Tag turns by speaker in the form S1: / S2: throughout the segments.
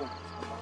S1: pouco.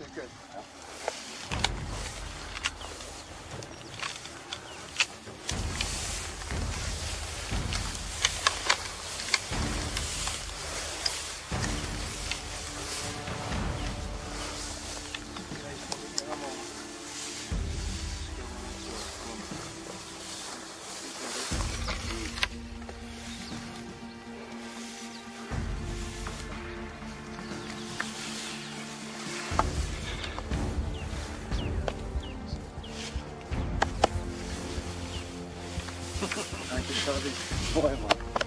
S1: Okay, ederim. Anche stava del poema.